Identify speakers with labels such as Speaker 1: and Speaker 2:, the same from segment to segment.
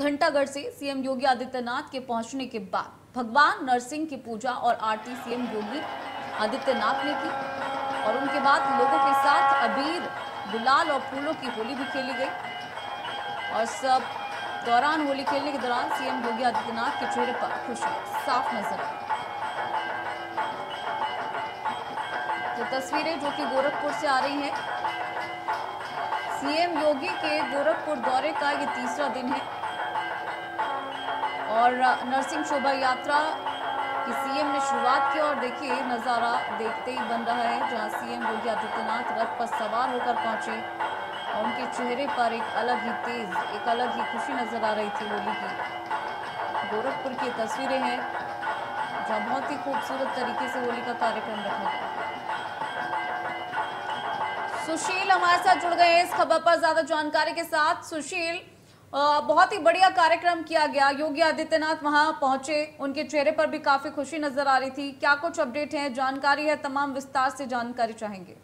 Speaker 1: घंटागढ़ से सीएम योगी आदित्यनाथ के पहुँचने के बाद भगवान नरसिंह की पूजा और आरती सीएम योगी आदित्यनाथ ने की। और उनके बाद लोगों के साथ अबीर, गुलाल और फूलों की होली भी खेली गई। और सब दौरान होली खेलने के दौरान सीएम योगी आदित्यनाथ के चेहरे पर खुशी, साफ़ नज़र आई। तो तस्वीरें जो कि गोरखपुर से आ रही हैं। सीएम योगी के गोरखपुर दौरे का ये तीसरा दिन है। और नरसिंह शोभा यात्रा की सीएम ने शुरुआत की और देखिए, नज़ारा देखते ही बन रहा है, जहाँ सीएम योगी आदित्यनाथ रथ पर सवार होकर पहुँचे और उनके चेहरे पर एक अलग ही तेज, एक अलग ही खुशी नज़र आ रही थी होली की। गोरखपुर की तस्वीरें हैं, जहाँ बहुत ही खूबसूरत तरीके से होली का कार्यक्रम रखा गया। सुशील हमारे साथ जुड़ गए हैं, इस खबर पर ज़्यादा जानकारी के साथ सुशील बहुत ही बढ़िया कार्यक्रम किया गया। योगी आदित्यनाथ वहाँ पहुँचे। उनके चेहरे पर भी काफ़ी खुशी नज़र आ रही थी। क्या कुछ अपडेट है? जानकारी है, तमाम विस्तार से जानकारी चाहेंगे।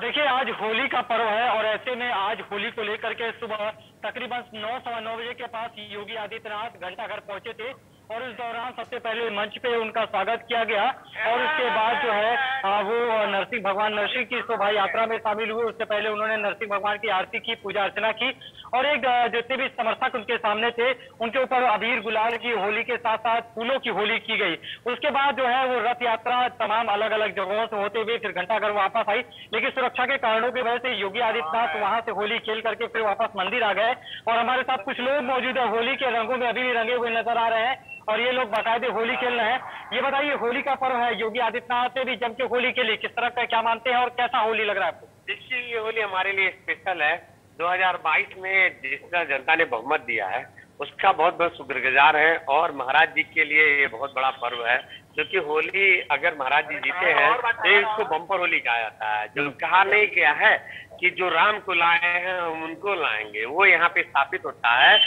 Speaker 2: देखिए, आज होली का पर्व है और ऐसे में आज होली को लेकर के सुबह तकरीबन नौ, सवा नौ बजे के पास योगी आदित्यनाथ घंटाघर पहुँचे थे और इस दौरान सबसे पहले मंच पे उनका स्वागत किया गया और उसके बाद जो है वो नरसिंह भगवान नरसिंह की शोभा यात्रा में शामिल हुए। उससे पहले उन्होंने नरसिंह भगवान की आरती की, पूजा अर्चना की और एक जितने भी समर्थक उनके सामने थे, उनके ऊपर अबीर गुलाल की होली के साथ साथ फूलों की होली की गई। उसके बाद जो है वो रथ यात्रा तमाम अलग अलग जगहों से होते हुए फिर घंटाघर वापस आई। लेकिन सुरक्षा के कारणों की वजह से योगी आदित्यनाथ वहाँ से होली खेल करके फिर वापस मंदिर आ गए और हमारे साथ कुछ लोग मौजूद है। होली के रंगों में अभी भी रंगे हुए नज़र आ रहे हैं। और ये लोग बाकायदे होली खेल रहे हैं। ये बताइए होली का पर्व है योगी आदित्यनाथ ने भी जम के होली खेली किस तरह का क्या मानते हैं और कैसा होली लग रहा है आपको?
Speaker 3: देखिए ये होली हमारे लिए स्पेशल है। 2022 में जिस तरह जनता ने बहुमत दिया है उसका बहुत बहुत शुक्रगुजार है और महाराज जी के लिए ये बहुत बड़ा पर्व है। क्योंकि होली अगर महाराज जी जीते हैं तो इसको बम्पर होली कहा जाता है। जो कहा नहीं गया है कि जो राम को लाए हैं हम उनको लाएँगे। वो यहाँ पे स्थापित होता है।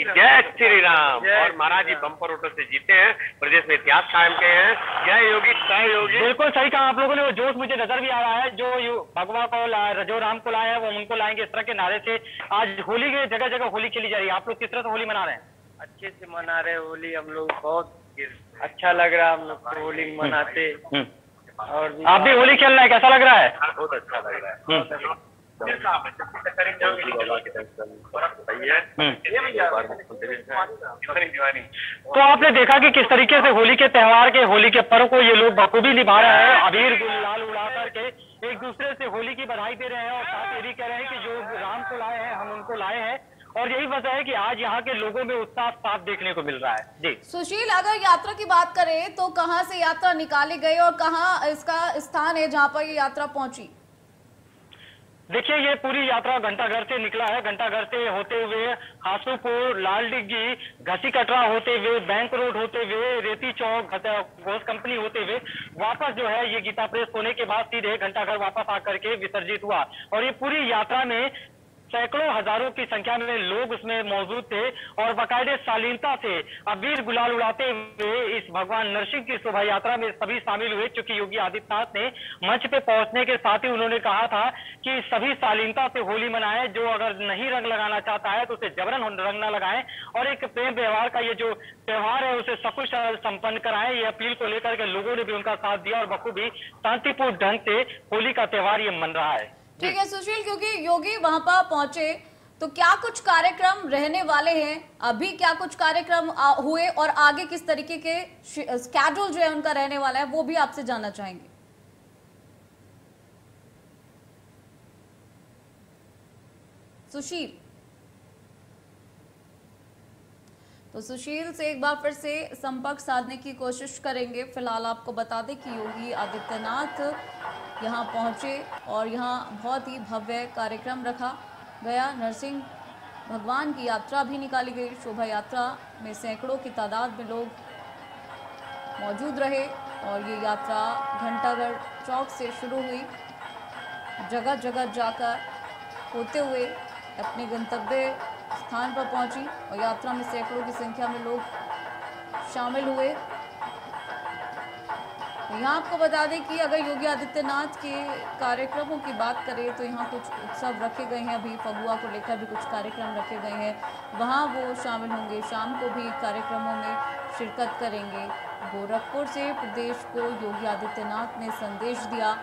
Speaker 3: कि जय श्री राम और महाराज जी बम्पर वोटों से जीते हैं प्रदेश में इतिहास कायम किए हैं। जय योगी जय योगी।
Speaker 2: बिल्कुल सही कहा आप लोगों ने वो जोश मुझे नज़र भी आ रहा है जो भगवा को जो राम को लाया है वो उनको लाएँगे। इस तरह के नारे से आज होली के जगह जगह होली खेली जा रही है। आप लोग किस तरह से होली मना रहे हैं?
Speaker 3: अच्छे से मना रहे होली हम लोग बहुत अच्छा लग रहा है हम लोग को होली मनाते। और
Speaker 2: आप भी होली खेल रहे हैं कैसा लग रहा है?
Speaker 3: बहुत अच्छा लग रहा है।
Speaker 2: तो आपने देखा कि किस तरीके से होली के त्योहार के होली के पर्व को ये लोग बखूबी निभा रहे हैं? अबीर गुलाल उड़ा करके एक दूसरे से होली की बधाई दे रहे हैं और साथ ये भी कह रहे हैं कि जो राम को लाए हैं हम उनको लाए हैं। और यही वजह है कि आज यहाँ के लोगों में उत्साह साफ़ देखने को मिल रहा है। जी।
Speaker 1: सुशील अगर यात्रा की बात करें तो कहाँ से यात्रा निकाली गई और कहाँ इसका स्थान है जहाँ पर ये यात्रा पहुँची?
Speaker 2: देखिए, ये पूरी यात्रा घंटाघर से निकला है। घंटाघर से होते हुए हासूपुर लाल डिग्गी घसी कटरा होते हुए, बैंक रोड होते हुए, रेती चौक घोष कंपनी होते हुए वापस जो है ये गीता प्रेस होने के बाद सीधे घंटाघर वापस आकर के विसर्जित हुआ। और ये पूरी यात्रा में सैकड़ों हज़ारों की संख्या में लोग उसमें मौजूद थे और बाकायदे शालीनता से अबीर गुलाल उड़ाते हुए इस भगवान नरसिंह की शोभा यात्रा में सभी शामिल हुए क्योंकि योगी आदित्यनाथ ने मंच पे पहुँचने के साथ ही उन्होंने कहा था कि सभी शालीनता से होली मनाएँ, जो अगर नहीं रंग लगाना चाहता है तो उसे जबरन रंग न लगाएँ और एक प्रेम व्यवहार का ये जो त्यौहार है, उसे सकुश संपन्न कराएँ। ये अपील को लेकर के लोगों ने भी उनका साथ दिया और बखूबी शांतिपूर्ण ढंग से होली का त्यौहार ये मन रहा है।
Speaker 1: ठीक है सुशील क्योंकि योगी वहाँ पर पहुँचे तो क्या कुछ कार्यक्रम रहने वाले हैं? अभी क्या कुछ कार्यक्रम हुए और आगे किस तरीके के स्केड्यूल जो है उनका रहने वाला है वो भी आपसे जानना चाहेंगे। सुशील। तो सुशील से एक बार फिर से संपर्क साधने की कोशिश करेंगे। फ़िलहाल आपको बता दें कि योगी आदित्यनाथ यहाँ पहुँचे और यहाँ बहुत ही भव्य कार्यक्रम रखा। गया नरसिंह, भगवान की यात्रा भी निकाली गई। शोभा यात्रा में सैकड़ों की तादाद में लोग मौजूद रहे और ये यात्रा घंटाघर चौक से शुरू हुई। जगह जगह जाकर होते हुए अपने गंतव्य स्थान पर पहुँची और यात्रा में सैकड़ों की संख्या में लोग शामिल हुए। यहाँ आपको बता दें कि अगर योगी आदित्यनाथ के कार्यक्रमों की बात करें तो यहाँ कुछ उत्सव रखे गए हैं। अभी फगुआ को लेकर भी कुछ कार्यक्रम रखे गए हैं। वहाँ वो शामिल होंगे। शाम को भी कार्यक्रमों में शिरकत करेंगे। गोरखपुर से प्रदेश को योगी आदित्यनाथ ने संदेश दिया।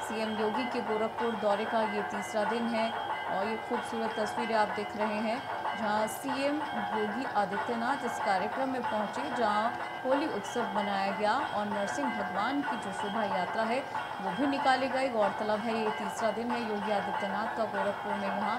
Speaker 1: सीएम योगी के गोरखपुर दौरे का ये तीसरा दिन है और ये खूबसूरत तस्वीरें आप देख रहे हैं। जहाँ सीएम योगी आदित्यनाथ इस कार्यक्रम में पहुँचे, जहाँ होली उत्सव मनाया गया और नरसिंह भगवान की जो शोभा यात्रा है, वो भी निकाली गई। गौरतलब है, ये तीसरा दिन है योगी आदित्यनाथ का गोरखपुर में। यहाँ